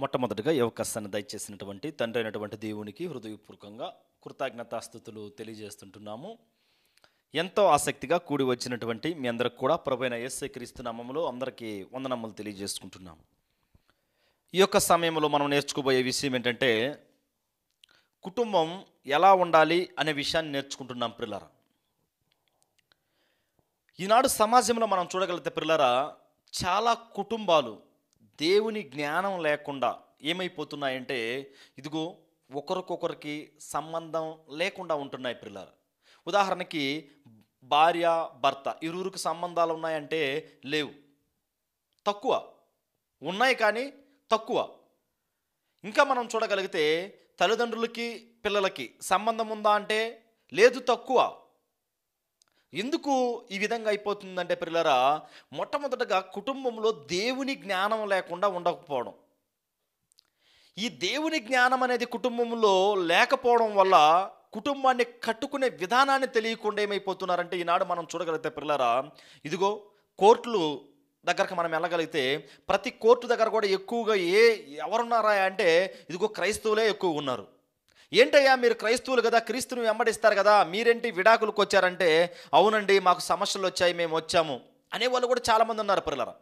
మొట్టమొదటిగా ఈ అవకాశాన్ని దయచేసినటువంటి తండ్రి అయినటువంటి దేవునికి హృదయపూర్వకంగా కృతజ్ఞతాస్థుతులు తెలియజేస్తుంటున్నాము. ఎంతో ఆసక్తిగా కూడి వచ్చినటువంటి మీ అందరికి కూడా ప్రభైన ఎస్ఏ క్రీస్తు నామములో అందరికీ వందనమ్మలు తెలియజేసుకుంటున్నాము. ఈ యొక్క సమయంలో మనం నేర్చుకోబోయే విషయం ఏంటంటే కుటుంబం ఎలా ఉండాలి అనే విషయాన్ని నేర్చుకుంటున్నాం పిల్లరా ఈనాడు సమాజంలో మనం చూడగలిగితే పిల్లరా చాలా కుటుంబాలు దేవుని జ్ఞానం లేకుండా ఏమైపోతున్నాయంటే ఇదిగో ఒకరికొకరికి సంబంధం లేకుండా ఉంటున్నాయి పిల్లలు. ఉదాహరణకి భార్య భర్త ఇరువురికి సంబంధాలు ఉన్నాయంటే లేవు. తక్కువ. ఉన్నాయి కానీ తక్కువ. ఇంకా మనం చూడగలిగితే తల్లిదండ్రులకి పిల్లలకి సంబంధం ఉందా అంటే లేదు తక్కువ. ఎందుకు ఈ విధంగా అయిపోతుందంటే పిల్లరా మొట్టమొదటగా కుటుంబంలో దేవుని జ్ఞానం లేకుండా ఉండకపోవడం. ఈ దేవుని జ్ఞానం అనేది కుటుంబంలో లేకపోవడం వల్ల కుటుంబాన్ని కట్టుకునే విధానాన్ని తెలియకుండా ఏమైపోతున్నారంటే ఈనాడు మనం చూడగలిగితే పిల్లరా ఇదిగో కోర్టులు దగ్గరకు మనం వెళ్ళగలిగితే ప్రతి కోర్టు దగ్గర కూడా ఎక్కువగా ఏ ఎవరున్నారా అంటే ఇదిగో క్రైస్తవులే ఎక్కువ ఉన్నారు. ఏంటయ్యా మీరు క్రైస్తవులు కదా క్రీస్తుని వెంబడిస్తారు కదా మీరేంటి విడాకులకు వచ్చారంటే అవునండి మాకు సమస్యలు వచ్చాయి మేము వచ్చాము అనేవాళ్ళు కూడా చాలామంది ఉన్నారు పిల్లల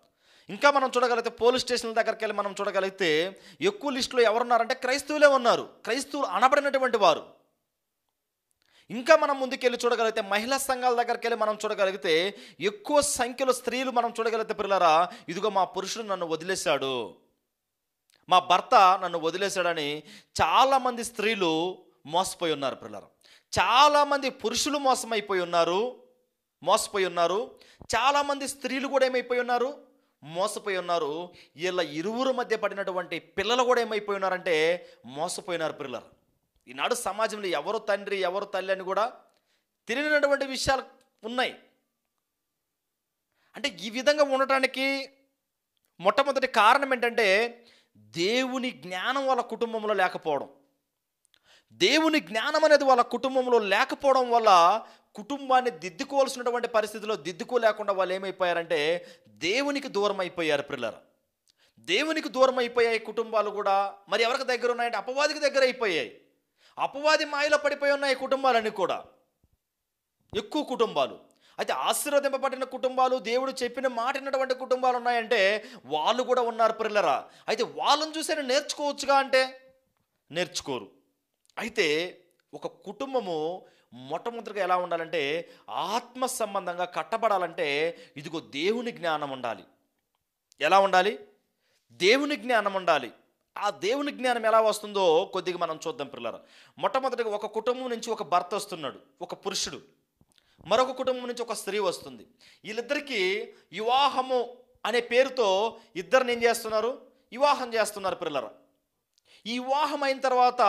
ఇంకా మనం చూడగలిగితే పోలీస్ స్టేషన్ల దగ్గరికి వెళ్ళి మనం చూడగలిగితే ఎక్కువ లిస్టులో ఎవరున్నారంటే క్రైస్తవులే ఉన్నారు. క్రైస్తవులు అనబడినటువంటి వారు. ఇంకా మనం ముందుకెళ్ళి చూడగలిగితే మహిళా సంఘాల దగ్గరికి వెళ్ళి మనం చూడగలిగితే ఎక్కువ సంఖ్యలో స్త్రీలు మనం చూడగలిగితే పిల్లరా ఇదిగో మా పురుషుడు నన్ను వదిలేశాడు. మా భర్త నన్ను వదిలేశాడని చాలామంది స్త్రీలు మోసపోయి ఉన్నారు పిల్లలు. చాలామంది పురుషులు మోసమైపోయి ఉన్నారు మోసపోయి ఉన్నారు. చాలామంది స్త్రీలు కూడా ఏమైపోయి ఉన్నారు మోసపోయి ఉన్నారు. వీళ్ళ ఇరువురు మధ్య పడినటువంటి పిల్లలు కూడా ఏమైపోయి ఉన్నారంటే మోసపోయినారు పిల్లలు. ఈనాడు సమాజంలో ఎవరు తండ్రి ఎవరు తల్లి అని కూడా తెలియనటువంటి విషయాలు ఉన్నాయి. అంటే ఈ విధంగా ఉండటానికి మొట్టమొదటి కారణం ఏంటంటే దేవుని జ్ఞానం వాళ్ళ కుటుంబంలో లేకపోవడం. దేవుని జ్ఞానం అనేది వాళ్ళ కుటుంబంలో లేకపోవడం వల్ల కుటుంబాన్ని దిద్దుకోవాల్సినటువంటి పరిస్థితిలో దిద్దుకోలేకుండా వాళ్ళు ఏమైపోయారంటే దేవునికి దూరం అయిపోయారు పిల్లలు. దేవునికి దూరం అయిపోయాయి కుటుంబాలు కూడా మరి ఎవరికి దగ్గర ఉన్నాయంటే అపవాదికి దగ్గర అయిపోయాయి. అపవాది మాయలో పడిపోయి ఉన్నాయి కుటుంబాలన్నీ కూడా ఎక్కువ కుటుంబాలు. అయితే ఆశీర్వదింపబడిన కుటుంబాలు దేవుడు చెప్పిన మాట విన్నటువంటి కుటుంబాలు ఉన్నాయంటే వాళ్ళు కూడా ఉన్నారు పిల్లరా అయితే వాళ్ళని చూసే నేర్చుకోవచ్చుగా అంటే? నేర్చుకోరు. అయితే ఒక కుటుంబము మొట్టమొదటిగా ఎలా ఉండాలంటే ఆత్మ సంబంధంగా కట్టబడాలంటే ఇదిగో దేవుని జ్ఞానం ఉండాలి. ఎలా ఉండాలి? దేవుని జ్ఞానం ఉండాలి. ఆ దేవుని జ్ఞానం ఎలా వస్తుందో కొద్దిగా మనం చూద్దాం పిల్లలు మొట్టమొదటిగా ఒక కుటుంబం నుంచి ఒక భర్త వస్తున్నాడు ఒక పురుషుడు. మరొక కుటుంబం నుంచి ఒక స్త్రీ వస్తుంది. వీళ్ళిద్దరికీ వివాహము అనే పేరుతో ఇద్దరిని ఏం చేస్తున్నారు? వివాహం చేస్తున్నారు పిల్లలు. ఈ వివాహం అయిన తర్వాత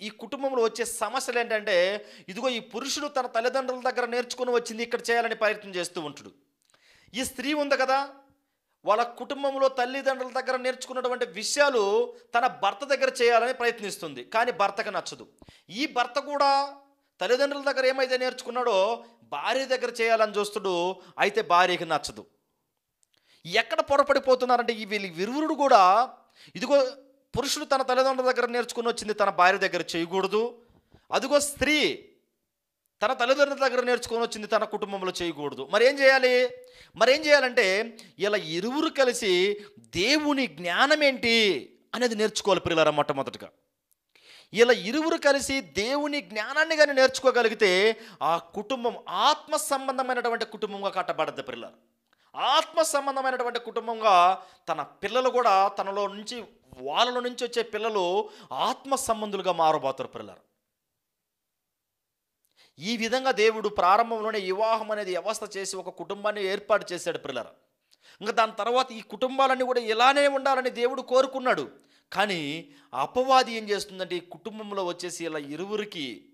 ఈ కుటుంబంలో వచ్చే సమస్యలు ఏంటంటే ఇదిగో ఈ పురుషుడు తన తల్లిదండ్రుల దగ్గర నేర్చుకుని వచ్చింది ఇక్కడ చేయాలని ప్రయత్నం చేస్తూ ఉంటాడు. ఈ స్త్రీ ఉంది కదా వాళ్ళ కుటుంబంలో తల్లిదండ్రుల దగ్గర నేర్చుకున్నటువంటి విషయాలు తన భర్త దగ్గర చేయాలని ప్రయత్నిస్తుంది. కానీ భర్తకు నచ్చదు. ఈ భర్త కూడా తల్లిదండ్రుల దగ్గర ఏమైతే నేర్చుకున్నాడో భార్య దగ్గర చేయాలని చూస్తుడు అయితే భార్యకి నచ్చదు. ఎక్కడ పొరపడిపోతున్నారంటే ఈ వీళ్ళు విరువురుడు కూడా ఇదిగో పురుషుడు తన తల్లిదండ్రుల దగ్గర నేర్చుకుని వచ్చింది తన భార్య దగ్గర చేయకూడదు. అదిగో స్త్రీ తన తల్లిదండ్రుల దగ్గర నేర్చుకొని వచ్చింది తన కుటుంబంలో చేయకూడదు. మరి ఏం చేయాలి? మరి ఏం చేయాలంటే ఇలా ఇరువురు కలిసి దేవుని జ్ఞానం ఏంటి అనేది నేర్చుకోవాలి పిల్లల మొట్టమొదటిగా. ఇలా ఇరువురు కలిసి దేవుని జ్ఞానాన్ని కానీ నేర్చుకోగలిగితే ఆ కుటుంబం ఆత్మ సంబంధమైనటువంటి కుటుంబంగా కట్టబడద్దు పిల్లలు. ఆత్మ సంబంధమైనటువంటి కుటుంబంగా తన పిల్లలు కూడా తనలో నుంచి వాళ్ళ నుంచి వచ్చే పిల్లలు ఆత్మ సంబంధులుగా మారబోతారు పిల్లలు. ఈ విధంగా దేవుడు ప్రారంభంలోనే వివాహం అనేది వ్యవస్థ చేసి ఒక కుటుంబాన్ని ఏర్పాటు చేశాడు పిల్లలు. ఇంకా దాని తర్వాత ఈ కుటుంబాలన్నీ కూడా ఇలానే ఉండాలని దేవుడు కోరుకున్నాడు. కానీ అపవాది ఏం చేస్తుందంటే ఈ కుటుంబంలో వచ్చేసి ఇలా ఇరువురికి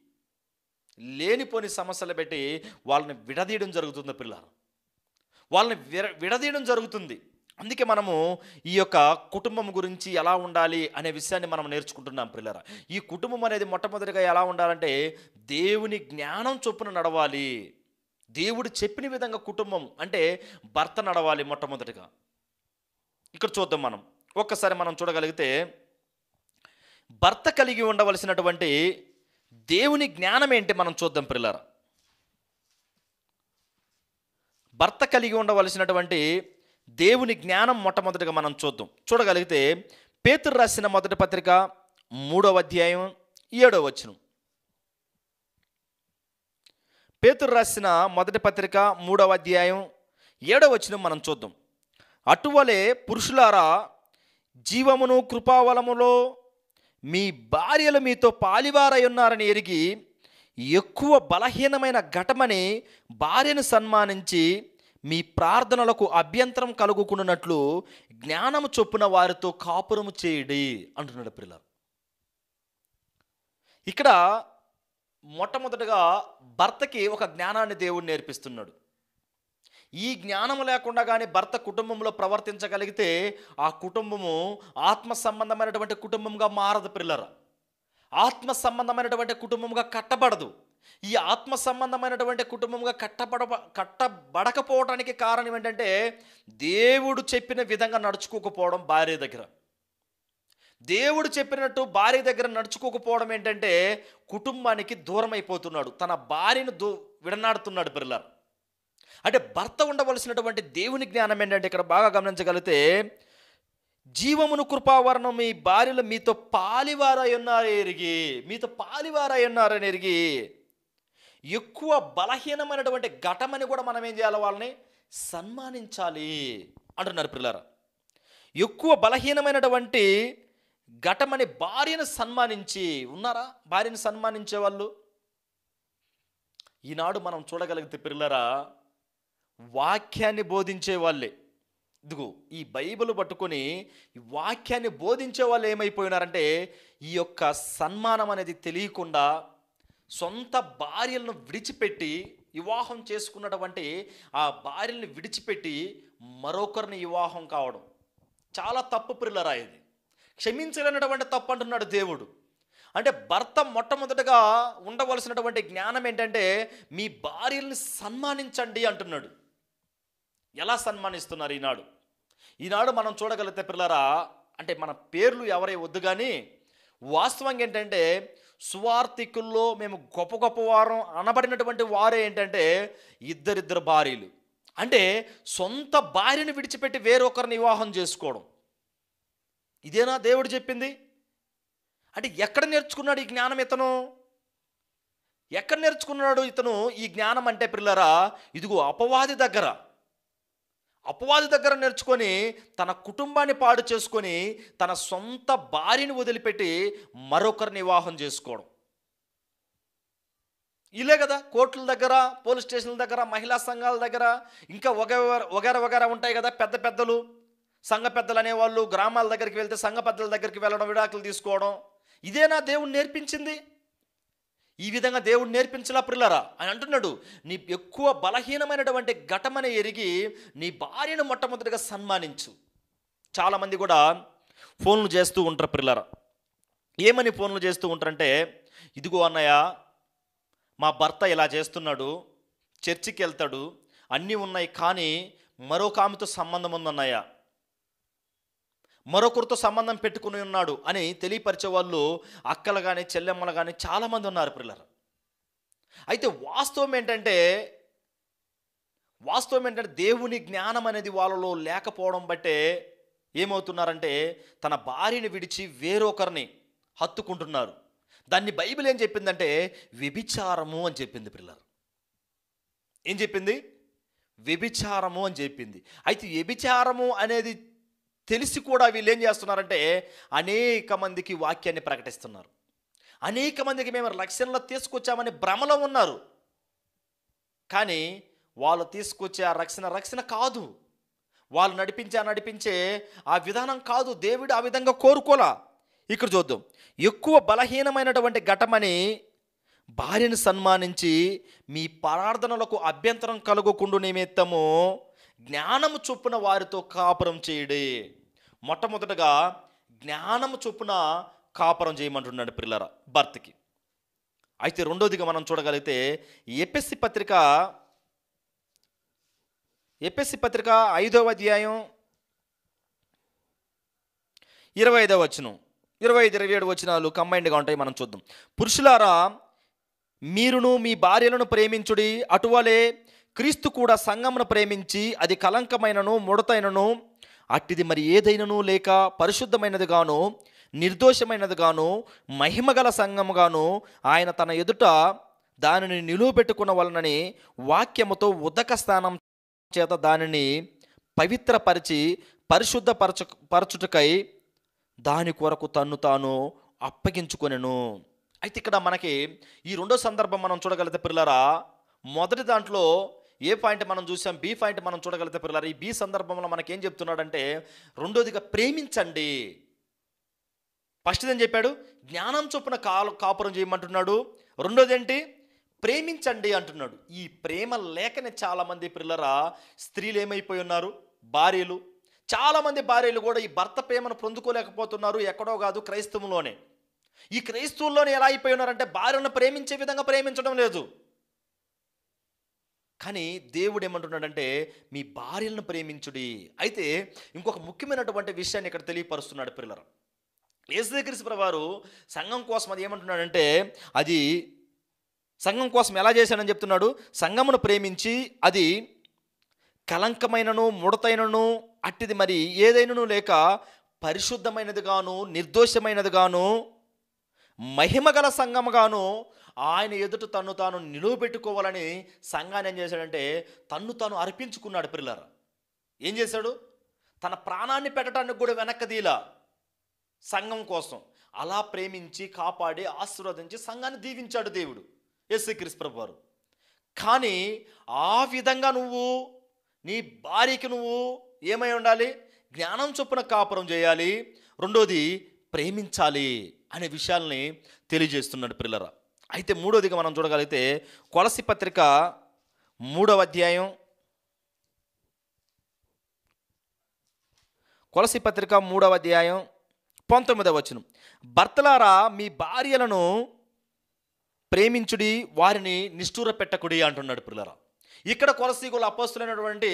లేనిపోని సమస్యలు పెట్టి వాళ్ళని విడదీయడం జరుగుతుంది పిల్లలు. వాళ్ళని విర విడదీయడం జరుగుతుంది. అందుకే మనము ఈ యొక్క కుటుంబం గురించి ఎలా ఉండాలి అనే విషయాన్ని మనం నేర్చుకుంటున్నాం పిల్లరా ఈ కుటుంబం అనేది మొట్టమొదటిగా ఎలా ఉండాలంటే దేవుని జ్ఞానం చొప్పున నడవాలి. దేవుడు చెప్పిన విధంగా కుటుంబం అంటే భర్త నడవాలి మొట్టమొదటిగా. ఇక్కడ చూద్దాం మనం. ఒక్కసారి మనం చూడగలిగితే భర్త కలిగి ఉండవలసినటువంటి దేవుని జ్ఞానం ఏంటి మనం చూద్దాం పిల్లర భర్త కలిగి ఉండవలసినటువంటి దేవుని జ్ఞానం మొట్టమొదటిగా మనం చూద్దాం. చూడగలిగితే పేతురు రాసిన మొదటి పత్రిక మూడవ అధ్యాయం ఏడవ వచనం. పేతురు రాసిన మొదటి పత్రిక మూడవ అధ్యాయం ఏడవ వచనం మనం చూద్దాం. అటువలే పురుషులారా జీవమును కృపావలములో మీ భార్యలు మీతో పాలివారై ఉన్నారని ఎరిగి ఎక్కువ బలహీనమైన ఘటమని భార్యను సన్మానించి మీ ప్రార్థనలకు అభ్యంతరం కలుగుకున్నట్లు జ్ఞానము చొప్పున వారితో కాపురము చేయడి అంటున్నాడు పిల్ల ఇక్కడ మొట్టమొదటగా భర్తకి ఒక జ్ఞానాన్ని దేవుడు నేర్పిస్తున్నాడు. ఈ జ్ఞానము లేకుండా కానీ భర్త కుటుంబంలో ప్రవర్తించగలిగితే ఆ కుటుంబము ఆత్మ సంబంధమైనటువంటి కుటుంబంగా మారదు పిల్లర. ఆత్మ సంబంధమైనటువంటి కుటుంబంగా కట్టబడదు. ఈ ఆత్మ సంబంధమైనటువంటి కుటుంబంగా కట్టబడ కట్టబడకపోవడానికి కారణం ఏంటంటే దేవుడు చెప్పిన విధంగా నడుచుకోకపోవడం భార్య దగ్గర. దేవుడు చెప్పినట్టు భార్య దగ్గర నడుచుకోకపోవడం ఏంటంటే కుటుంబానికి దూరం అయిపోతున్నాడు తన భార్యను దూ విడనాడుతున్నాడు బిర్లర్. అంటే భర్త ఉండవలసినటువంటి దేవుని జ్ఞానం ఏంటంటే ఇక్కడ బాగా గమనించగలిగితే జీవమును కృపావరణం మీ భార్యలు మీతో పాలివారై ఉన్నారు ఎరిగి మీతో పాలివారై ఉన్నారని ఎరిగి ఎక్కువ బలహీనమైనటువంటి ఘటమని కూడా మనం ఏం చేయాలి వాళ్ళని? సన్మానించాలి అంటున్నారు పిల్లరా ఎక్కువ బలహీనమైనటువంటి ఘటమని భార్యను సన్మానించి ఉన్నారా? భార్యను సన్మానించే వాళ్ళు? ఈనాడు మనం చూడగలిగితే పిల్లరా వాక్యాన్ని బోధించే వాళ్ళే. ఇదిగో ఈ బైబిల్ పట్టుకొని ఈ వాక్యాన్ని బోధించే వాళ్ళు ఏమైపోయినారంటే ఈ యొక్క సన్మానం అనేది తెలియకుండా సొంత భార్యలను విడిచిపెట్టి వివాహం చేసుకున్నటువంటి ఆ భార్యల్ని విడిచిపెట్టి మరొకరిని వివాహం కావడం. చాలా తప్పు పిల్లరా ఇది. క్షమించలేనటువంటి తప్పు అంటున్నాడు దేవుడు. అంటే భర్త మొట్టమొదటగా ఉండవలసినటువంటి జ్ఞానం ఏంటంటే మీ భార్యల్ని సన్మానించండి అంటున్నాడు. ఎలా సన్మానిస్తున్నారు ఈనాడు? ఈనాడు మనం చూడగలిగితే పిల్లరా అంటే మన పేర్లు ఎవరై వద్దు కానీ వాస్తవంగా ఏంటంటే సువార్థికుల్లో మేము గొప్ప గొప్ప వారం అనబడినటువంటి వారే ఏంటంటే ఇద్దరిద్దరు భార్యలు. అంటే సొంత భార్యను విడిచిపెట్టి వేరొకరిని వివాహం చేసుకోవడం. ఇదేనా దేవుడు చెప్పింది? అంటే ఎక్కడ నేర్చుకున్నాడు ఈ జ్ఞానం ఇతను? ఎక్కడ నేర్చుకున్నాడు ఇతను? ఈ జ్ఞానం అంటే పిల్లరా ఇదిగో అపవాది దగ్గర. అపవాది దగ్గర నేర్చుకొని తన కుటుంబాన్ని పాడు చేసుకొని తన సొంత భార్యని వదిలిపెట్టి మరొకరిని వివాహం చేసుకోవడం. ఇలే కదా కోర్టుల దగ్గర పోలీస్ స్టేషన్ల దగ్గర మహిళా సంఘాల దగ్గర ఇంకా వగ- వగర వగర ఉంటాయి కదా పెద్ద పెద్దలు. సంఘ పెద్దలు అనేవాళ్ళు గ్రామాల దగ్గరికి వెళ్తే సంఘ పెద్దల దగ్గరికి వెళ్ళడం విడాకులు తీసుకోవడం. ఇదేనా దేవుడు నేర్పించింది. ఈ విధంగా దేవుడు నేర్పించలా పిల్లరా అని అంటున్నాడు నీ ఎక్కువ బలహీనమైనటువంటి ఘటమని ఎరిగి నీ భార్యను మొట్టమొదటిగా సన్మానించు. చాలామంది కూడా ఫోన్లు చేస్తూ ఉంటారు పిల్లరా ఏమని ఫోన్లు చేస్తూ ఉంటారంటే ఇదిగో అన్నయ్య మా భర్త ఇలా చేస్తున్నాడు చర్చికి వెళ్తాడు అన్నీ ఉన్నాయి కానీ మరొక ఆమెతో సంబంధం ఉందన్నయ్య. మరొకరితో సంబంధం పెట్టుకుని ఉన్నాడు అని తెలియపరిచే వాళ్ళు అక్కలు కానీ చెల్లెమ్మలు కానీ చాలామంది ఉన్నారు పిల్లలు అయితే వాస్తవం ఏంటంటే వాస్తవం ఏంటంటే దేవుని జ్ఞానం అనేది వాళ్ళలో లేకపోవడం బట్టే ఏమవుతున్నారంటే తన భార్యని విడిచి వేరొకరిని హత్తుకుంటున్నారు. దాన్ని బైబిల్ ఏం చెప్పిందంటే వ్యభిచారము అని చెప్పింది పిల్లలు ఏం చెప్పింది? వ్యభిచారము అని చెప్పింది. అయితే వ్యభిచారము అనేది తెలిసి కూడా వీళ్ళు ఏం చేస్తున్నారంటే అనేక మందికి వాక్యాన్ని ప్రకటిస్తున్నారు. అనేక మందికి మేము రక్షణలో తీసుకొచ్చామని భ్రమలో ఉన్నారు. కానీ వాళ్ళు తీసుకొచ్చే ఆ రక్షణ రక్షణ కాదు. వాళ్ళు నడిపించే ఆ నడిపించే ఆ విధానం కాదు. దేవుడు ఆ విధంగా కోరుకోలా. ఇక్కడ చూద్దాం. ఎక్కువ బలహీనమైనటువంటి ఘటమని భార్యను సన్మానించి మీ ప్రార్థనలకు అభ్యంతరం కలుగకుండా నిమిత్తము జ్ఞానము చొప్పున వారితో కాపురం చేయడే. మొట్టమొదటగా జ్ఞానము చొప్పున కాపురం చేయమంటున్నాడు పిల్లర భర్తకి. అయితే రెండోదిగా మనం చూడగలిగితే ఎపిఎస్సి పత్రిక ఎపిఎస్సి పత్రిక ఐదవ అధ్యాయం ఇరవై ఐదవ వచనం ఇరవై ఐదు ఇరవై ఏడు వచనాలు కంబైన్డ్గా ఉంటాయి మనం చూద్దాం. పురుషులారా మీరును మీ భార్యలను ప్రేమించుడి అటువలే క్రీస్తు కూడా సంఘమును ప్రేమించి అది కలంకమైనను ముడతైనను అట్టిది మరి ఏదైనను లేక పరిశుద్ధమైనదిగాను నిర్దోషమైనదిగాను మహిమగల సంఘముగాను ఆయన తన ఎదుట దానిని నిలువ పెట్టుకున్న వలనని వాక్యముతో ఉదక స్థానం చేత దానిని పవిత్రపరిచి పరిశుద్ధపరచు పరచుటకై దాని కొరకు తన్ను తాను అప్పగించుకొనెను. అయితే ఇక్కడ మనకి ఈ రెండో సందర్భం మనం చూడగలిగితే పిల్లరా మొదటి దాంట్లో ఏ పాయింట్ మనం చూసాం బి పాయింట్ మనం చూడగలిగితే పిల్లలు ఈ బి సందర్భంలో మనకి ఏం చెప్తున్నాడంటే రెండోదిగా ప్రేమించండి. ఫస్ట్ది ఏం చెప్పాడు? జ్ఞానం చొప్పున కాలు కాపురం చేయమంటున్నాడు. రెండోది ఏంటి ప్రేమించండి అంటున్నాడు. ఈ ప్రేమ లేకనే చాలామంది పిల్లరా స్త్రీలు ఏమైపోయి ఉన్నారు? భార్యలు. చాలామంది భార్యలు కూడా ఈ భర్త ప్రేమను పొందుకోలేకపోతున్నారు ఎక్కడో కాదు క్రైస్తవంలోనే ఈ క్రైస్తవుల్లోనే ఎలా అయిపోయి ఉన్నారంటే భార్యను ప్రేమించే విధంగా ప్రేమించడం లేదు. కానీ దేవుడు ఏమంటున్నాడంటే మీ భార్యలను ప్రేమించుడి. అయితే ఇంకొక ముఖ్యమైనటువంటి విషయాన్ని ఇక్కడ తెలియపరుస్తున్నాడు పిల్లలు. యేసుక్రీస్తు వారు సంఘం కోసం అది ఏమంటున్నాడంటే అది సంఘం కోసం ఎలా చేశాడని చెప్తున్నాడు? సంఘమును ప్రేమించి అది కలంకమైనను ముడతైనను అట్టిది మరి ఏదైనను లేక పరిశుద్ధమైనదిగాను నిర్దోషమైనదిగాను మహిమగల సంఘముగాను ఆయన ఎదుట తను తాను నిలువబెట్టుకోవాలని సంఘాన్ని ఏం చేశాడంటే తన్ను తాను అర్పించుకున్నాడు పిల్లర ఏం చేశాడు? తన ప్రాణాన్ని పెట్టడానికి కూడా వెనక్కదీలా సంఘం కోసం. అలా ప్రేమించి కాపాడి ఆశీర్వదించి సంఘాన్ని దీవించాడు దేవుడు యేసుక్రీస్తు ప్రభు వారు కానీ ఆ విధంగా నువ్వు నీ భార్యకి నువ్వు ఏమై ఉండాలి? జ్ఞానం చొప్పున కాపురం చేయాలి. రెండోది ప్రేమించాలి అనే విషయాల్ని తెలియజేస్తున్నాడు పిల్లరా అయితే మూడోదిగా మనం చూడగలిగితే కొలసి పత్రిక మూడవ అధ్యాయం. కొలసి పత్రిక మూడవ అధ్యాయం పంతొమ్మిదవ వచనం. భర్తలారా మీ భార్యలను ప్రేమించుడి వారిని నిష్ఠూర పెట్టకుడి అంటున్నాడు పిల్లరా. ఇక్కడ కొలసీగుల అపోస్తులైనటువంటి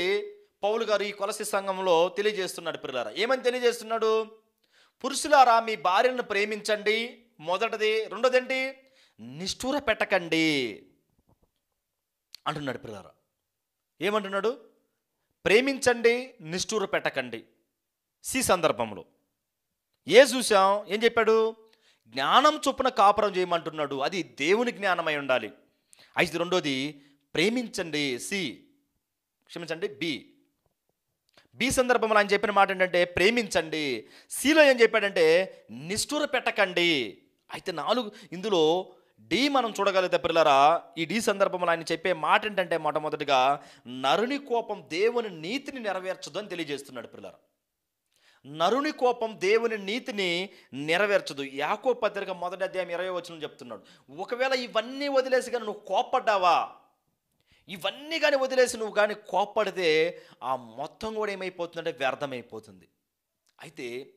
పౌలు గారు ఈ కొలసి సంఘంలో తెలియజేస్తున్నాడు పిల్లరా. ఏమని తెలియజేస్తున్నాడు? పురుషులారా మీ భార్యను ప్రేమించండి. మొదటిది రెండోది ఏంటి? నిష్ఠూర పెట్టకండి అంటున్నాడు పిల్లరా. ఏమంటున్నాడు? ప్రేమించండి నిష్ఠూర పెట్టకండి. సి సందర్భంలో. ఏ చూసాం ఏం చెప్పాడు? జ్ఞానం చొప్పున కాపురం చేయమంటున్నాడు. అది దేవుని జ్ఞానమై ఉండాలి. అయితే రెండోది ప్రేమించండి సి. క్షమించండి బి. బి సందర్భంలో ఆయన చెప్పిన మాట ఏంటంటే ప్రేమించండి. సిలో ఏం చెప్పాడంటే నిష్ఠూర పెట్టకండి. అయితే నాలుగు ఇందులో డి మనం చూడగలిగితే పిల్లరా ఈ డి సందర్భంలో ఆయన చెప్పే మాట ఏంటంటే మొట్టమొదటిగా నరుని కోపం దేవుని నీతిని నెరవేర్చదు అని తెలియజేస్తున్నాడు పిల్లరా. నరుని కోపం దేవుని నీతిని నెరవేర్చదు. యాకో పత్రిక మొదటి అధ్యాయం ఇరవై వచ్చిన చెప్తున్నాడు. ఒకవేళ ఇవన్నీ వదిలేసి కానీ నువ్వు కోపడ్డావా ఇవన్నీ కానీ వదిలేసి నువ్వు కానీ కోప్పడితే ఆ మొత్తం కూడా ఏమైపోతుందంటే వ్యర్థమైపోతుంది. అయితే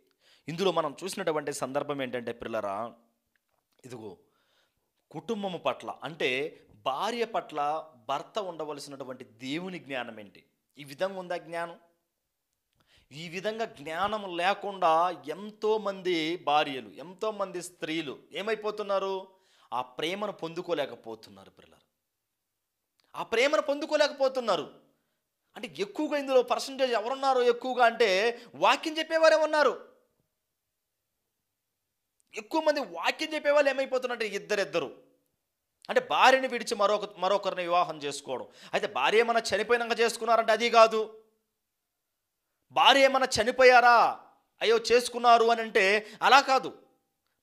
ఇందులో మనం చూసినటువంటి సందర్భం ఏంటంటే పిల్లరా ఇదిగో కుటుంబము పట్ల అంటే భార్య పట్ల భర్త ఉండవలసినటువంటి దేవుని జ్ఞానం ఏంటి ఈ విధంగా ఉందా జ్ఞానం? ఈ విధంగా జ్ఞానం లేకుండా ఎంతోమంది భార్యలు ఎంతోమంది స్త్రీలు ఏమైపోతున్నారు? ఆ ప్రేమను పొందుకోలేకపోతున్నారు పిల్లలు. ఆ ప్రేమను పొందుకోలేకపోతున్నారు. అంటే ఎక్కువగా ఇందులో పర్సంటేజ్ ఎవరున్నారు ఎక్కువగా అంటే వాక్యం చెప్పేవారే ఉన్నారు. ఎక్కువ మంది వాక్యం చెప్పేవాళ్ళు ఏమైపోతున్నారంటే ఇద్దరిద్దరు. అంటే భార్యని విడిచి మరొక మరొకరిని వివాహం చేసుకోవడం. అయితే భార్య ఏమైనా చనిపోయినాక చేసుకున్నారంటే అది కాదు. భార్య ఏమైనా చనిపోయారా? అయ్యో చేసుకున్నారు అని అంటే అలా కాదు.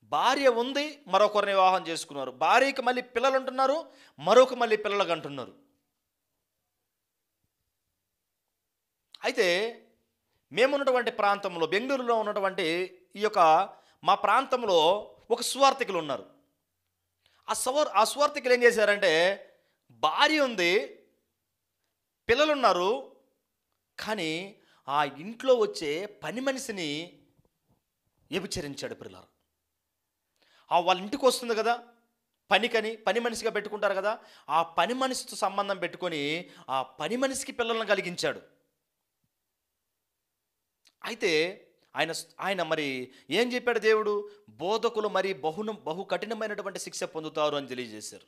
భార్య ఉంది మరొకరిని వివాహం చేసుకున్నారు. భార్యకి మళ్ళీ పిల్లలు ఉంటున్నారు మరొక మళ్ళీ పిల్లలకు అంటున్నారు. అయితే మేమున్నటువంటి ప్రాంతంలో బెంగళూరులో ఉన్నటువంటి ఈ యొక్క మా ప్రాంతంలో ఒక సువార్థికులు ఉన్నారు. ఆ సవర్ ఆ సువార్థికులు ఏం చేశారంటే భార్య ఉంది పిల్లలు ఉన్నారు కానీ ఆ ఇంట్లో వచ్చే పని మనిషిని వ్యభిచరించాడు పిల్లలు. ఆ వాళ్ళ ఇంటికి వస్తుంది కదా పనికని పని మనిషిగా పెట్టుకుంటారు కదా ఆ పని మనిషితో సంబంధం పెట్టుకొని ఆ పని మనిషికి పిల్లలను కలిగించాడు. అయితే ఆయన ఆయన మరి ఏం చెప్పాడు దేవుడు? బోధకులు మరి బహును బహు కఠినమైనటువంటి శిక్ష పొందుతారు అని తెలియజేశారు.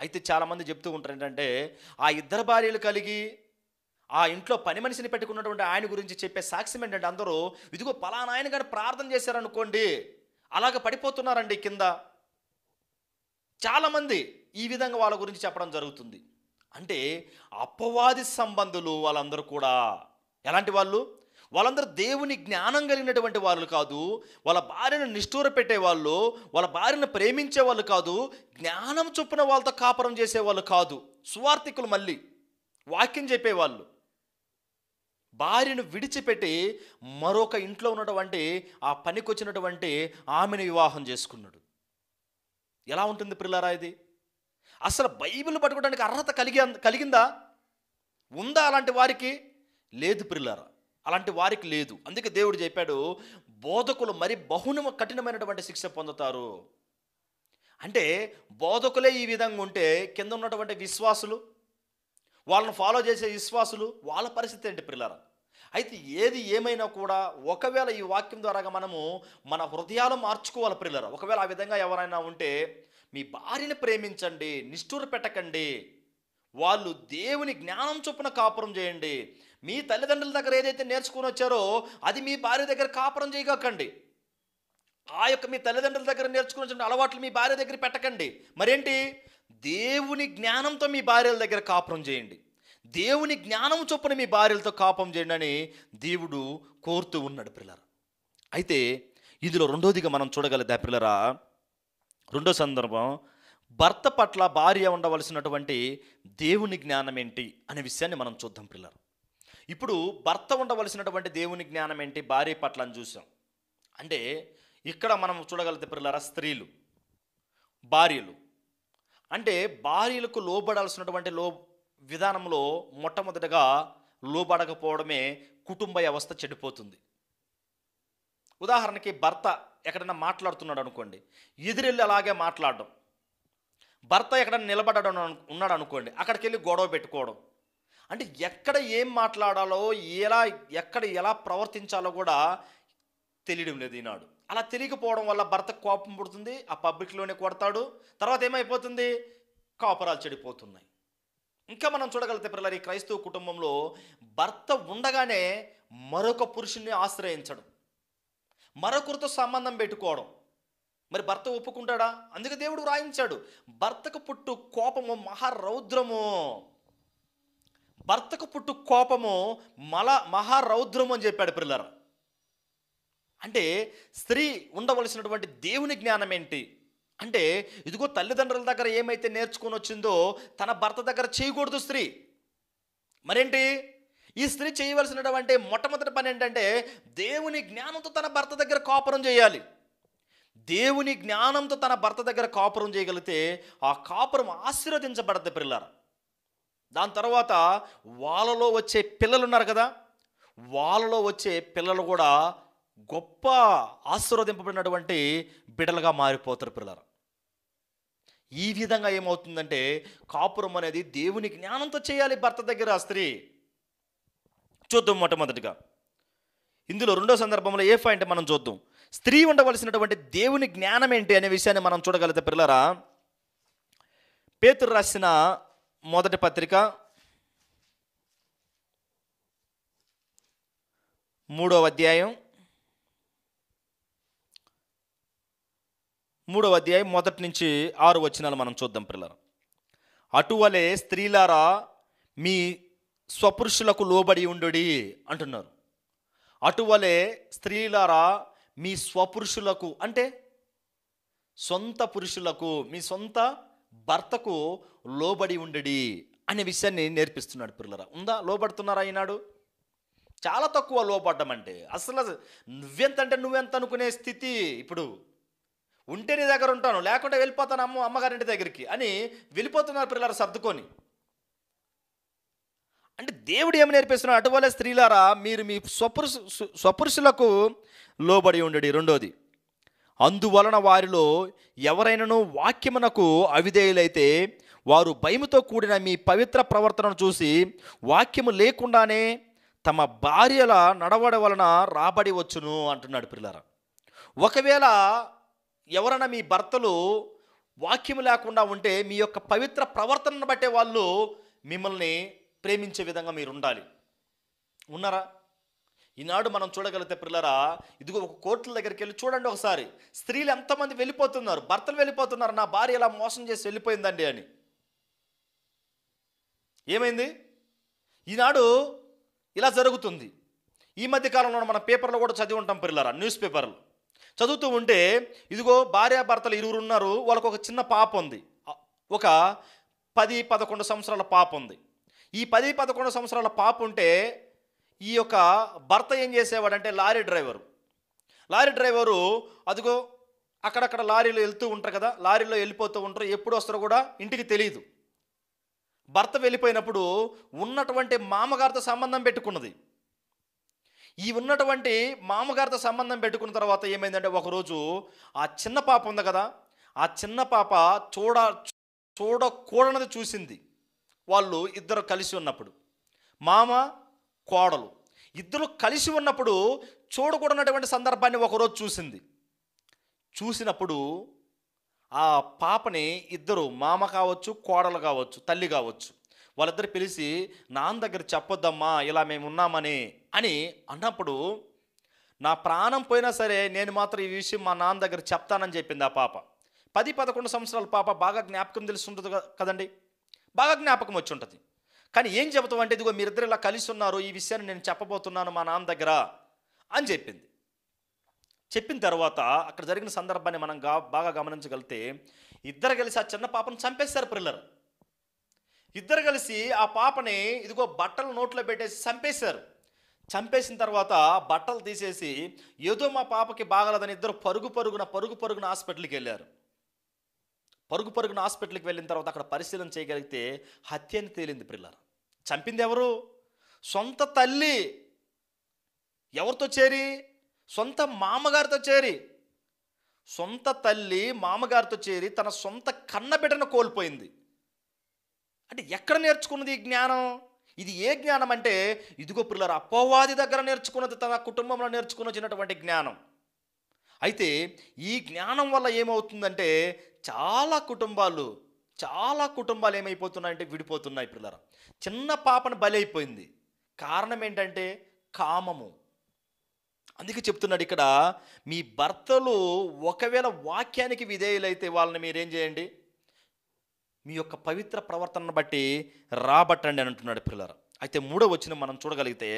అయితే చాలామంది చెప్తూ ఉంటారు ఏంటంటే ఆ ఇద్దరు భార్యలు కలిగి ఆ ఇంట్లో పని మనిషిని పెట్టుకున్నటువంటి ఆయన గురించి చెప్పే సాక్ష్యం ఏంటంటే అందరూ ఇదిగో పలానా ఆయన కానీ ప్రార్థన చేశారనుకోండి అలాగ పడిపోతున్నారండి కింద. చాలామంది ఈ విధంగా వాళ్ళ గురించి చెప్పడం జరుగుతుంది. అంటే అపవాది సంబంధులు వాళ్ళందరూ కూడా. ఎలాంటి వాళ్ళు? వాళ్ళందరూ దేవుని జ్ఞానం కలిగినటువంటి వాళ్ళు కాదు. వాళ్ళ భార్యను నిష్ఠూర పెట్టేవాళ్ళు వాళ్ళ భార్యను ప్రేమించే వాళ్ళు కాదు. జ్ఞానం చొప్పున వాళ్ళతో కాపురం చేసేవాళ్ళు కాదు. సువార్థికులు మళ్ళీ వాక్యం చెప్పేవాళ్ళు. భార్యను విడిచిపెట్టి మరొక ఇంట్లో ఉన్నటువంటి ఆ పనికొచ్చినటువంటి ఆమెను వివాహం చేసుకున్నాడు. ఎలా ఉంటుంది పిల్లరా ఇది? అసలు బైబిల్ పట్టుకోవడానికి అర్హత కలిగి కలిగిందా? ఉందా అలాంటి వారికి? లేదు పిల్లరా. అలాంటి వారికి లేదు. అందుకే దేవుడు చెప్పాడు బోధకులు మరి బహున కఠినమైనటువంటి శిక్ష పొందుతారు. అంటే బోధకులే ఈ విధంగా ఉంటే కింద ఉన్నటువంటి విశ్వాసులు వాళ్ళని ఫాలో చేసే విశ్వాసులు వాళ్ళ పరిస్థితి ఏంటి పిల్లరా? అయితే ఏది ఏమైనా కూడా ఒకవేళ ఈ వాక్యం ద్వారాగా మనము మన హృదయాలు మార్చుకోవాలి పిల్లరా? ఒకవేళ ఆ విధంగా ఎవరైనా ఉంటే మీ భార్యని ప్రేమించండి నిష్ఠూర పెట్టకండి వాళ్ళు దేవుని జ్ఞానం చొప్పున కాపురం చేయండి. మీ తల్లిదండ్రుల దగ్గర ఏదైతే నేర్చుకుని వచ్చారో అది మీ భార్య దగ్గర కాపురం చేయగక్కండి ఆ యొక్క మీ తల్లిదండ్రుల దగ్గర నేర్చుకుని వచ్చిన అలవాట్లు మీ భార్య దగ్గర పెట్టకండి. మరేంటి? దేవుని జ్ఞానంతో మీ భార్యల దగ్గర కాపురం చేయండి. దేవుని జ్ఞానం చొప్పున మీ భార్యలతో కాపం చేయండి అని దేవుడు కోరుతూ ఉన్నాడు పిల్లరా. అయితే ఇందులో రెండోదిగా మనం చూడగలదా పిల్లరా రెండో సందర్భం భర్త పట్ల భార్య ఉండవలసినటువంటి దేవుని జ్ఞానం ఏంటి అనే విషయాన్ని మనం చూద్దాం పిల్లరు. ఇప్పుడు భర్త ఉండవలసినటువంటి దేవుని జ్ఞానం ఏంటి? భార్య పట్ల అని చూసాం. అంటే ఇక్కడ మనం చూడగలిగితే పిల్లరా స్త్రీలు భార్యలు. అంటే భార్యలకు లోబడాల్సినటువంటి లో విధానంలో మొట్టమొదటగా లోబడకపోవడమే కుటుంబ వ్యవస్థ చెడిపోతుంది. ఉదాహరణకి భర్త ఎక్కడైనా మాట్లాడుతున్నాడు అనుకోండి ఎదురెళ్ళి అలాగే మాట్లాడడం. భర్త ఎక్కడైనా నిలబడడం ఉన్నాడు అనుకోండి అక్కడికి వెళ్ళి గొడవ పెట్టుకోవడం. అంటే ఎక్కడ ఏం మాట్లాడాలో ఎలా ఎక్కడ ఎలా ప్రవర్తించాలో కూడా తెలియడం లేదు ఈనాడు. అలా తెలియకపోవడం వల్ల భర్త కోపం పుడుతుంది ఆ పబ్లిక్లోనే కొడతాడు. తర్వాత ఏమైపోతుంది? కాపురాలు చెడిపోతున్నాయి. ఇంకా మనం చూడగలిగితే పిల్లలు ఈ క్రైస్తవ కుటుంబంలో భర్త ఉండగానే మరొక పురుషుణ్ణి ఆశ్రయించడం మరొకరితో సంబంధం పెట్టుకోవడం. మరి భర్త ఒప్పుకుంటాడా? అందుకే దేవుడు రాయించాడు భర్తకు పుట్టు కోపము మహారౌద్రము భర్తకు పుట్టు కోపము మల మహారౌద్రము అని చెప్పాడు పిల్లర అంటే స్త్రీ ఉండవలసినటువంటి దేవుని జ్ఞానం ఏంటి? అంటే ఇదిగో తల్లిదండ్రుల దగ్గర ఏమైతే నేర్చుకొని వచ్చిందో తన భర్త దగ్గర చేయకూడదు స్త్రీ. మరేంటి? ఈ స్త్రీ చేయవలసినటువంటి మొట్టమొదటి పని ఏంటంటే దేవుని జ్ఞానంతో తన భర్త దగ్గర కాపురం చేయాలి. దేవుని జ్ఞానంతో తన భర్త దగ్గర కాపురం చేయగలిగితే ఆ కాపురం ఆశీర్వదించబడద్ది పిల్లల. దాని తర్వాత వాళ్ళలో వచ్చే పిల్లలు ఉన్నారు కదా వాళ్ళలో వచ్చే పిల్లలు కూడా గొప్ప ఆశీర్వదింపబడినటువంటి బిడలుగా మారిపోతారు పిల్లలు. ఈ విధంగా ఏమవుతుందంటే కాపురం అనేది దేవుని జ్ఞానంతో చేయాలి భర్త దగ్గర ఆ స్త్రీ. చూద్దాం మొట్టమొదటిగా. ఇందులో రెండో సందర్భంలో ఏ పాయింట్ మనం చూద్దాం? స్త్రీ ఉండవలసినటువంటి దేవుని జ్ఞానం ఏంటి అనే విషయాన్ని మనం చూడగలిగితే పిల్లరా పేతురు రాసిన మొదటి పత్రిక. మూడవ అధ్యాయం. మూడవ అధ్యాయం మొదటి నుంచి ఆరు వచ్చినాలు మనం చూద్దాం పిల్లలు. అటువలే స్త్రీలారా మీ స్వపురుషులకు లోబడి ఉండుడి అంటున్నారు. అటువలే స్త్రీలారా మీ స్వపురుషులకు అంటే సొంత పురుషులకు మీ సొంత భర్తకు లోబడి ఉండడి అనే విషయాన్ని నేర్పిస్తున్నాడు పిల్లరా. ఉందా? లోబడుతున్నారా ఈనాడు? చాలా తక్కువ లోపడ్డం అంటే. అసలు నువ్వెంత అంటే నువ్వెంత అనుకునే స్థితి ఇప్పుడు? ఉంటే నీ దగ్గర ఉంటాను లేకుంటే వెళ్ళిపోతాను అమ్మ అమ్మగారింటి దగ్గరికి అని వెళ్ళిపోతున్నారు పిల్లలు సర్దుకొని. అంటే దేవుడు ఏమి నేర్పిస్తున్నాడు? అటువలే స్త్రీలారా మీరు మీ స్వపురుషు స్వపురుషులకు లోబడి ఉండడి. రెండోది అందువలన వారిలో ఎవరైనాను వాక్యమునకు అవిధేయులైతే వారు భయముతో కూడిన మీ పవిత్ర ప్రవర్తనను చూసి వాక్యము లేకుండానే తమ భార్యల నడవడ వలన రాబడి వచ్చును అంటున్నాడు పిల్లరా. ఒకవేళ ఎవరైనా మీ భర్తలు వాక్యం లేకుండా ఉంటే మీ యొక్క పవిత్ర ప్రవర్తనను బట్టే వాళ్ళు మిమ్మల్ని ప్రేమించే విధంగా మీరు ఉండాలి. ఉన్నారా? ఈనాడు మనం చూడగలిగితే పిల్లరా ఇదిగో ఒక కోర్టుల దగ్గరికి వెళ్ళి చూడండి ఒకసారి. స్త్రీలు ఎంతమంది వెళ్ళిపోతున్నారు? భర్తలు వెళ్ళిపోతున్నారు. నా భార్య ఇలా మోసం చేసి వెళ్ళిపోయిందండి అని. ఏమైంది? ఈనాడు ఇలా జరుగుతుంది. ఈ మధ్య కాలంలో మన పేపర్లో కూడా చదివి ఉంటాం పిల్లరా న్యూస్ పేపర్లు. చదువుతూ ఉంటే ఇదిగో భార్యాభర్తలు ఇరువురు ఉన్నారు. వాళ్ళకు ఒక చిన్న పాప ఉంది. ఒక పది పదకొండు సంవత్సరాల పాప ఉంది. ఈ పది పదకొండు సంవత్సరాల పాప ఉంటే ఈ యొక్క భర్త ఏం చేసేవాడంటే లారీ డ్రైవరు. లారీ డ్రైవరు అదిగో అక్కడక్కడ లారీలో వెళ్తూ ఉంటారు కదా లారీలో వెళ్ళిపోతూ ఉంటారు ఎప్పుడు వస్తారో కూడా ఇంటికి తెలియదు భర్త వెళ్ళిపోయినప్పుడు ఉన్నటువంటి మామగారితో సంబంధం పెట్టుకున్నది. ఈ ఉన్నటువంటి మామగారితో సంబంధం పెట్టుకున్న తర్వాత ఏమైందంటే ఒకరోజు ఆ చిన్న పాప ఉంది కదా ఆ చిన్న పాప చూడ చూడకూడనది చూసింది. వాళ్ళు ఇద్దరు కలిసి ఉన్నప్పుడు. మామ కోడలు. ఇద్దరు కలిసి ఉన్నప్పుడు చూడకూడనటువంటి సందర్భాన్ని ఒకరోజు చూసింది. చూసినప్పుడు ఆ పాపని ఇద్దరు మామ కావచ్చు కోడలు కావచ్చు తల్లి కావచ్చు వాళ్ళిద్దరు పిలిచి నాన్న దగ్గర చెప్పొద్దమ్మా ఇలా మేము ఉన్నామని అని అన్నప్పుడు నా ప్రాణం పోయినా సరే నేను మాత్రం ఈ విషయం మా నాన్న దగ్గర చెప్తానని చెప్పింది ఆ పాప. పది పదకొండు సంవత్సరాల పాప బాగా జ్ఞాపకం తెలిసి ఉంటుంది కదండి. బాగా జ్ఞాపకం వచ్చి ఉంటుంది. కానీ ఏం చెబుతాం అంటే ఇదిగో మీరిద్దరు ఇలా కలిసి ఉన్నారు ఈ విషయాన్ని నేను చెప్పబోతున్నాను మా నాన్న దగ్గర అని చెప్పింది. చెప్పిన తర్వాత అక్కడ జరిగిన సందర్భాన్ని మనం గా బాగా గమనించగలిగితే ఇద్దరు కలిసి ఆ చిన్న పాపను చంపేశారు పిల్లలు. ఇద్దరు కలిసి ఆ పాపని ఇదిగో బట్టలు నోట్లో పెట్టేసి చంపేశారు. చంపేసిన తర్వాత బట్టలు తీసేసి ఏదో మా పాపకి బాగలేదని ఇద్దరు పరుగు పరుగున పరుగు పరుగున హాస్పిటల్కి వెళ్ళారు. పరుగు పరుగున హాస్పిటల్కి వెళ్ళిన తర్వాత అక్కడ పరిశీలన చేయగలిగితే హత్య అని తేలింది పిల్లలు. చంపింది ఎవరు? సొంత తల్లి. ఎవరితో చేరి? సొంత మామగారితో చేరి. సొంత తల్లి మామగారితో చేరి తన సొంత కన్నబిడ్డను కోల్పోయింది. అంటే ఎక్కడ నేర్చుకున్నది ఈ జ్ఞానం? ఇది ఏ జ్ఞానం అంటే ఇదిగో పిల్లలు అపవాది దగ్గర నేర్చుకున్నది తన కుటుంబంలో నేర్చుకుని వచ్చినటువంటి జ్ఞానం. అయితే ఈ జ్ఞానం వల్ల ఏమవుతుందంటే చాలా కుటుంబాలు చాలా కుటుంబాలు ఏమైపోతున్నాయంటే విడిపోతున్నాయి పిల్లల చిన్న పాపను బలి అయిపోయింది కారణం ఏంటంటే కామము. అందుకే చెప్తున్నాడు ఇక్కడ మీ భర్తలు ఒకవేళ వాక్యానికి విధేయులైతే వాళ్ళని మీరేం చేయండి? మీ యొక్క పవిత్ర ప్రవర్తనను బట్టి రాబట్టండి అని అంటున్నాడు పిల్లలు అయితే మూడో వచ్చిన మనం చూడగలిగితే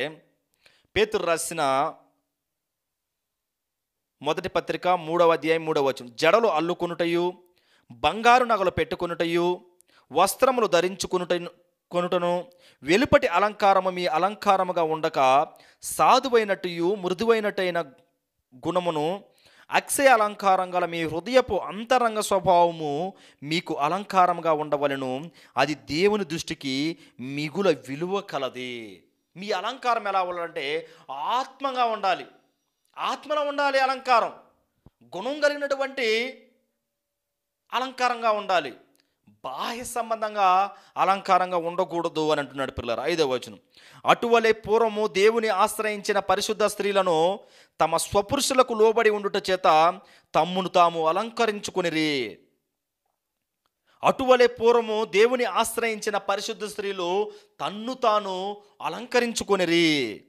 పేతురు రాసిన మొదటి పత్రిక మూడవ అధ్యాయం మూడవ వచనం. జడలు అల్లుకొనుటయు బంగారు నగలు పెట్టుకొనుటయు వస్త్రములు ధరించుకునుట కొనుటను వెలుపటి అలంకారము మీ అలంకారముగా ఉండక సాధువైనట్టుయు మృదువైనట్టైన గుణమును అక్షయ అలంకారం గల మీ హృదయపు అంతరంగ స్వభావము మీకు అలంకారంగా ఉండవలను. అది దేవుని దృష్టికి మిగుల విలువ కలది. మీ అలంకారం ఎలా ఉండాలంటే ఆత్మగా ఉండాలి. ఆత్మలో ఉండాలి అలంకారం. గుణం కలిగినటువంటి అలంకారంగా ఉండాలి. బాహ్య సంబంధంగా అలంకారంగా ఉండకూడదు అని అంటున్నాడు పిల్లలు. ఐదవ వచనం. అటువలే పూర్వము దేవుని ఆశ్రయించిన పరిశుద్ధ స్త్రీలను తమ స్వపురుషులకు లోబడి ఉండుట చేత తమ్మును తాము అలంకరించుకునిరి. అటువలే పూర్వము దేవుని ఆశ్రయించిన పరిశుద్ధ స్త్రీలు తన్ను తాను అలంకరించుకునిరి.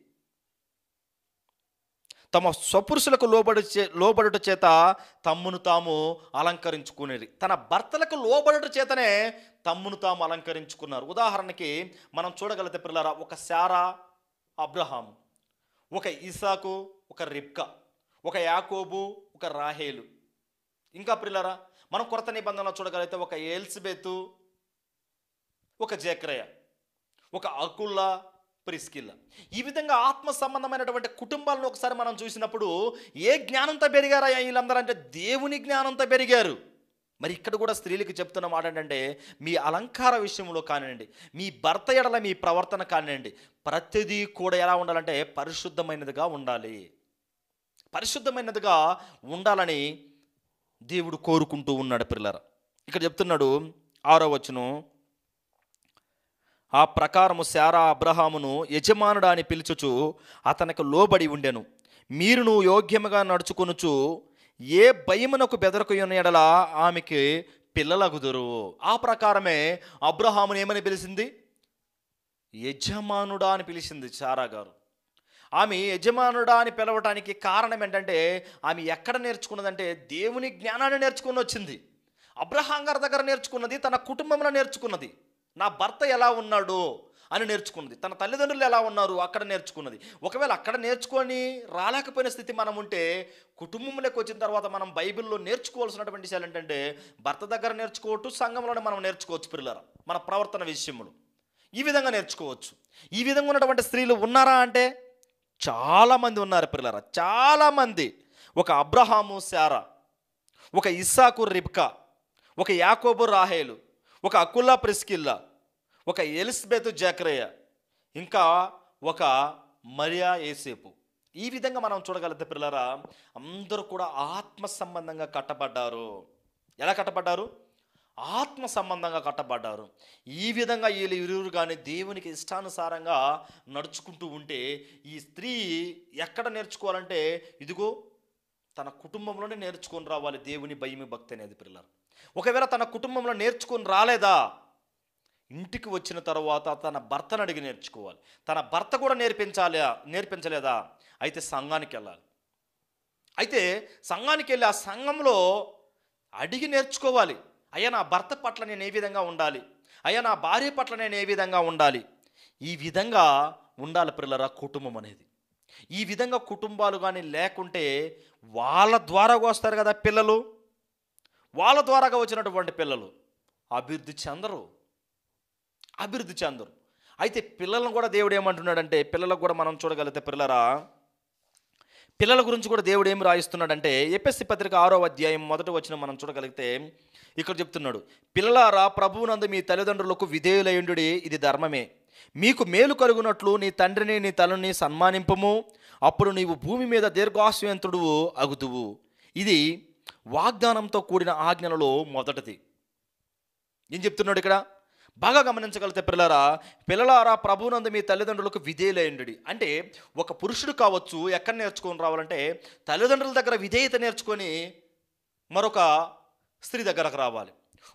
తమ స్వపురుషులకు లోబడు చే లోబడుట చేత తమ్మును తాము అలంకరించుకునేది. తన భర్తలకు లోబడుట చేతనే తమ్మును తాము అలంకరించుకున్నారు. ఉదాహరణకి మనం చూడగలిగితే పిల్లరా ఒక శారా అబ్రహాం ఒక ఇసాకు ఒక రిబ్కా ఒక యాకోబు ఒక రాహేలు. ఇంకా పిల్లరా మనం కొరత నిబంధనలో చూడగలిగితే ఒక ఏల్స్బెతు ఒక జేక్రయ ఒక అకుల్లా ప్రిస్కిల్ల ఈ విధంగా ఆత్మ సంబంధమైనటువంటి కుటుంబాలను ఒకసారి మనం చూసినప్పుడు ఏ జ్ఞానంతో పెరిగారా వీళ్ళందరూ అంటే దేవుని జ్ఞానంతో పెరిగారు. మరి ఇక్కడ కూడా స్త్రీలకు చెప్తున్న మాట ఏంటంటే మీ అలంకార విషయంలో కానివ్వండి మీ భర్త ఎడల మీ ప్రవర్తన కానివ్వండి ప్రతిదీ కూడా ఎలా ఉండాలంటే పరిశుద్ధమైనదిగా ఉండాలి. పరిశుద్ధమైనదిగా ఉండాలని దేవుడు కోరుకుంటూ ఉన్నాడు పిల్లర. ఇక్కడ చెప్తున్నాడు ఆరో వచనం ఆ ప్రకారము శారా అబ్రహామును యజమానుడా అని పిలుచుచు అతనికి లోబడి ఉండెను. మీరును యోగ్యముగా నడుచుకొనుచు ఏ భయమునకు బెదరకు ఎడల ఆమెకి పిల్లలగుదురు. ఆ ప్రకారమే అబ్రహామును ఏమని పిలిచింది? యజమానుడా అని పిలిచింది శారా గారు. ఆమె యజమానుడా అని పిలవటానికి కారణం ఏంటంటే ఆమె ఎక్కడ నేర్చుకున్నదంటే దేవుని జ్ఞానాన్ని నేర్చుకుని వచ్చింది అబ్రహాం గారి దగ్గర నేర్చుకున్నది తన కుటుంబంలో నేర్చుకున్నది. నా భర్త ఎలా ఉన్నాడు అని నేర్చుకున్నది. తన తల్లిదండ్రులు ఎలా ఉన్నారు అక్కడ నేర్చుకున్నది. ఒకవేళ అక్కడ నేర్చుకొని రాలేకపోయిన స్థితి మనం ఉంటే కుటుంబంలోకి వచ్చిన తర్వాత మనం బైబిల్లో నేర్చుకోవాల్సినటువంటి విషయాలు ఏంటంటే భర్త దగ్గర నేర్చుకోవచ్చు సంఘంలోనే మనం నేర్చుకోవచ్చు పిల్లల మన ప్రవర్తన విషయములు. ఈ విధంగా నేర్చుకోవచ్చు. ఈ విధంగా ఉన్నటువంటి స్త్రీలు ఉన్నారా అంటే చాలామంది ఉన్నారు పిల్లరా చాలామంది. ఒక అబ్రహాము శారా ఒక ఇస్సాకు రిబ్కా ఒక యాకోబు రాహేలు ఒక అకుల్లా ప్రిస్కిల్లా ఒక ఎలిజబెత్ జాక్రయ్య ఇంకా ఒక మరియా ఏసేపు ఈ విధంగా మనం చూడగలిగితే పిల్లరా అందరూ కూడా ఆత్మ సంబంధంగా కట్టబడ్డారు. ఎలా కట్టబడ్డారు? ఆత్మ సంబంధంగా కట్టబడ్డారు. ఈ విధంగా వీళ్ళు ఇరువురు కానీ దేవునికి ఇష్టానుసారంగా నడుచుకుంటూ ఉంటే ఈ స్త్రీ ఎక్కడ నేర్చుకోవాలంటే ఇదిగో తన కుటుంబంలోనే నేర్చుకొని రావాలి దేవుని భయమి భక్తి అనేది పిల్లలు ఒకవేళ తన కుటుంబంలో నేర్చుకుని రాలేదా? ఇంటికి వచ్చిన తర్వాత తన భర్తను అడిగి నేర్చుకోవాలి. తన భర్త కూడా నేర్పించాలి నేర్పించలేదా? అయితే సంఘానికి వెళ్ళాలి. అయితే సంఘానికి వెళ్ళి ఆ సంఘంలో అడిగి నేర్చుకోవాలి. అయ్యా నా భర్త పట్ల నేను ఏ విధంగా ఉండాలి? అయ్యా నా భార్య పట్ల నేను ఏ విధంగా ఉండాలి? ఈ విధంగా ఉండాలి పిల్లరా కుటుంబం అనేది. ఈ విధంగా కుటుంబాలు కానీ లేకుంటే వాళ్ళ ద్వారా వస్తారు కదా పిల్లలు. వాళ్ళ ద్వారాగా వచ్చినటువంటి పిల్లలు అభివృద్ధి చెందరు. అభివృద్ధి చెందరు. అయితే పిల్లలను కూడా దేవుడు ఏమంటున్నాడంటే పిల్లలకు కూడా మనం చూడగలిగితే పిల్లరా పిల్లల గురించి కూడా దేవుడు ఏమి రాయిస్తున్నాడంటే ఎపిఎస్సి పత్రిక ఆరో అధ్యాయం మొదట వచ్చిన మనం చూడగలిగితే ఇక్కడ చెప్తున్నాడు పిల్లలారా ప్రభువునందు మీ తల్లిదండ్రులకు విధేయులయుండు ఇది ధర్మమే. మీకు మేలు కలుగునట్లు నీ తండ్రిని నీ తల్లిని సన్మానింపము. అప్పుడు నీవు భూమి మీద దీర్ఘాశ్వయంతుడు అగుతువు ఇది వాగ్దానంతో కూడిన ఆజ్ఞలలో మొదటిది. ఏం చెప్తున్నాడు ఇక్కడ? బాగా గమనించగలిగితే పిల్లలారా పిల్లలారా ప్రభునందు మీ తల్లిదండ్రులకు విధేయులైండి అంటే ఒక పురుషుడు కావచ్చు ఎక్కడ నేర్చుకొని రావాలంటే తల్లిదండ్రుల దగ్గర విధేయత నేర్చుకొని మరొక స్త్రీ దగ్గరకు రావాలి.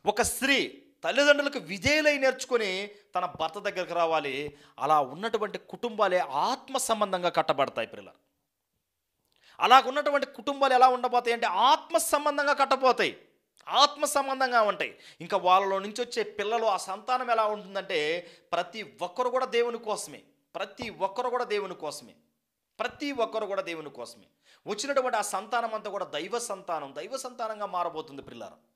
ఒక స్త్రీ తల్లిదండ్రులకు విధేయులై నేర్చుకొని తన భర్త దగ్గరకు రావాలి. అలా ఉన్నటువంటి కుటుంబాలే ఆత్మ సంబంధంగా కట్టబడతాయి పిల్లలు. అలా ఉన్నటువంటి కుటుంబాలు ఎలా ఉండబోతాయి అంటే ఆత్మ సంబంధంగా కట్టబోతాయి. ఆత్మ సంబంధంగా ఉంటాయి. ఇంకా వాళ్ళలో నుంచి వచ్చే పిల్లలు ఆ సంతానం ఎలా ఉంటుందంటే ప్రతి ఒక్కరు కూడా దేవుని కోసమే. ప్రతి ఒక్కరు కూడా దేవుని కోసమే. ప్రతి ఒక్కరు కూడా దేవుని కోసమే. వచ్చినటువంటి ఆ సంతానం అంతా కూడా దైవ సంతానం దైవ సంతానంగా మారబోతుంది పిల్లలు.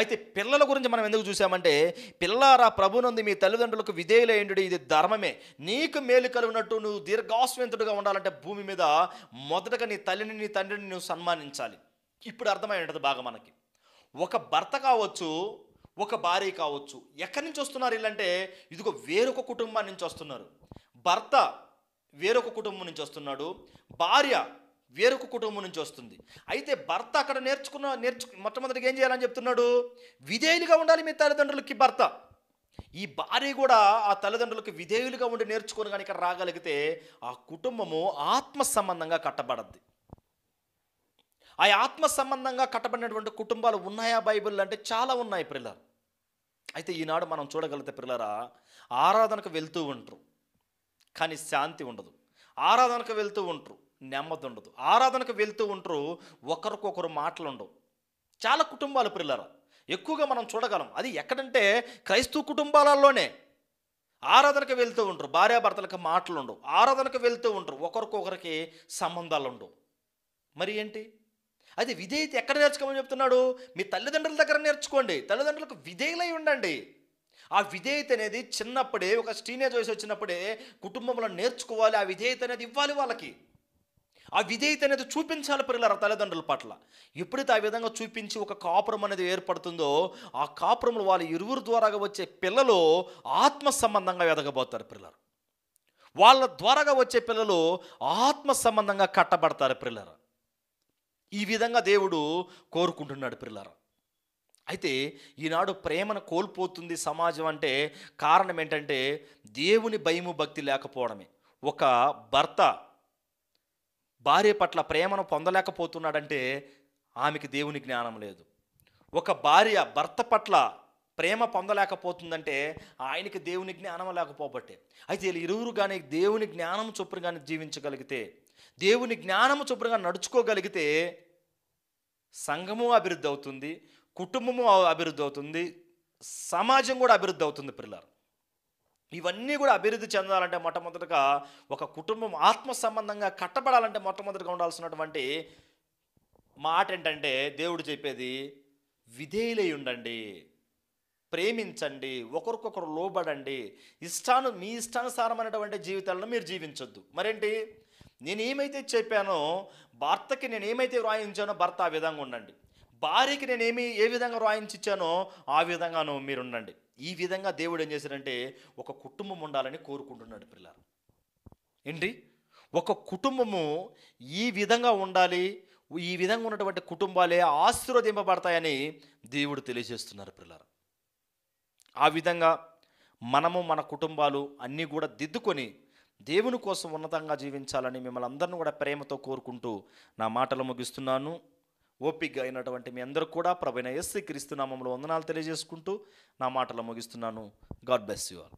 అయితే పిల్లల గురించి మనం ఎందుకు చూసామంటే పిల్లారా ప్రభునందు మీ తల్లిదండ్రులకు విధేయులైండు ఇది ధర్మమే. నీకు మేలు కలిగినట్టు నువ్వు దీర్ఘాశ్వంతుడిగా ఉండాలంటే భూమి మీద మొదటగా నీ తల్లిని నీ తండ్రిని నువ్వు సన్మానించాలి. ఇప్పుడు అర్థమై ఉంటుంది బాగా మనకి. ఒక భర్త కావచ్చు ఒక భార్య కావచ్చు ఎక్కడి నుంచి వస్తున్నారు వీళ్ళంటే ఇదిగో వేరొక కుటుంబాన్ని నుంచి వస్తున్నారు. భర్త వేరొక కుటుంబం నుంచి వస్తున్నాడు భార్య వేరొక కుటుంబం నుంచి వస్తుంది. అయితే భర్త అక్కడ నేర్చుకున్న నేర్చు మొట్టమొదటిగా ఏం చేయాలని చెప్తున్నాడు? విధేయులుగా ఉండాలి మీ తల్లిదండ్రులకి భర్త. ఈ భార్య కూడా ఆ తల్లిదండ్రులకు విధేయులుగా ఉండి నేర్చుకొని కనుక ఇక్కడ రాగలిగితే ఆ కుటుంబము ఆత్మ సంబంధంగా కట్టబడద్ది. ఆ ఆత్మ సంబంధంగా కట్టబడినటువంటి కుటుంబాలు ఉన్నాయా బైబిల్ అంటే చాలా ఉన్నాయి పిల్లలు. అయితే ఈనాడు మనం చూడగలిగితే పిల్లరా ఆరాధనకు వెళ్తూ ఉంటారు. కానీ శాంతి ఉండదు. ఆరాధనకు వెళ్తూ ఉంటారు. నెమ్మది ఉండదు ఆరాధనకు వెళ్తూ ఉంటారు ఒకరికొకరు మాటలు ఉండవు చాలా కుటుంబాలు పిల్లరా ఎక్కువగా మనం చూడగలం. అది ఎక్కడంటే క్రైస్తవ కుటుంబాలలోనే. ఆరాధనకు వెళ్తూ ఉంటారు భార్యాభర్తలకు మాటలు ఉండవు ఆరాధనకు వెళ్తూ ఉంటారు ఒకరికొకరికి సంబంధాలు ఉండవు మరి ఏంటి? అది విధేయత ఎక్కడ నేర్చుకోమని చెప్తున్నాడు? మీ తల్లిదండ్రుల దగ్గర నేర్చుకోండి. తల్లిదండ్రులకు విధేయులై ఉండండి. ఆ విధేయత అనేది చిన్నప్పుడే ఒక టీనేజ్ వయసు వచ్చినప్పుడే కుటుంబంలో నేర్చుకోవాలి. ఆ విధేయత అనేది ఇవ్వాలి వాళ్ళకి. ఆ విధేయత అనేది చూపించాలి పిల్లల తల్లిదండ్రుల పట్ల. ఎప్పుడైతే ఆ విధంగా చూపించి ఒక కాపురం అనేది ఏర్పడుతుందో ఆ కాపురంలో వాళ్ళ ఇరువురు ద్వారాగా వచ్చే పిల్లలు ఆత్మ సంబంధంగా ఎదగబోతారు పిల్లలు. వాళ్ళ ద్వారాగా వచ్చే పిల్లలు ఆత్మ సంబంధంగా కట్టబడతారు పిల్లలు. ఈ విధంగా దేవుడు కోరుకుంటున్నాడు పిల్లలు. అయితే ఈనాడు ప్రేమను కోల్పోతుంది సమాజం అంటే కారణం ఏంటంటే దేవుని భయము భక్తి లేకపోవడమే. ఒక భర్త భార్య పట్ల ప్రేమను పొందలేకపోతున్నాడంటే ఆమెకి దేవుని జ్ఞానం లేదు. ఒక భార్య భర్త పట్ల ప్రేమ పొందలేకపోతుందంటే ఆయనకి దేవుని జ్ఞానం లేకపోబట్టే. అయితే వీళ్ళు ఇరువురు కానీ దేవుని జ్ఞానం చొప్పున కానీ జీవించగలిగితే దేవుని జ్ఞానము చొప్పున నడుచుకోగలిగితే సంఘము అభివృద్ధి అవుతుంది కుటుంబము అభివృద్ధి అవుతుంది సమాజం కూడా అభివృద్ధి అవుతుంది పిల్లలు. ఇవన్నీ కూడా అభివృద్ధి చెందాలంటే మొట్టమొదటిగా ఒక కుటుంబం ఆత్మ సంబంధంగా కట్టబడాలంటే మొట్టమొదటిగా ఉండాల్సినటువంటి మాట ఏంటంటే దేవుడు చెప్పేది విధేయులై ఉండండి ప్రేమించండి ఒకరికొకరు లోబడండి ఇష్టాను మీ ఇష్టానుసారమైనటువంటి జీవితాలను మీరు జీవించొద్దు. మరేంటి? నేను ఏమైతే చెప్పానో భర్తకి నేను ఏమైతే వ్రాయించానో భర్త ఆ విధంగా ఉండండి. భార్యకి నేను ఏమి ఏ విధంగా వ్రాయించిచ్చానో ఆ విధంగాను మీరు ఉండండి ఈ విధంగా దేవుడు ఏం చేశాడంటే ఒక కుటుంబం ఉండాలని కోరుకుంటున్నాడు పిల్లలు. ఏంటి? ఒక కుటుంబము ఈ విధంగా ఉండాలి ఈ విధంగా ఉన్నటువంటి కుటుంబాలే ఆశీర్వదింపబడతాయని దేవుడు తెలియజేస్తున్నారు పిల్లలు. ఆ విధంగా మనము మన కుటుంబాలు అన్నీ కూడా దిద్దుకొని దేవుని కోసం ఉన్నతంగా జీవించాలని మిమ్మల్ని అందరిని కూడా ప్రేమతో కోరుకుంటూ నా మాటలు ముగిస్తున్నాను. ఓపిక అయినటువంటి మీ అందరూ కూడా ప్రభైన ఎస్సీ క్రీస్తు నామంలో వందనాలు తెలియజేసుకుంటూ నా మాటలు ముగిస్తున్నాను. God bless you all.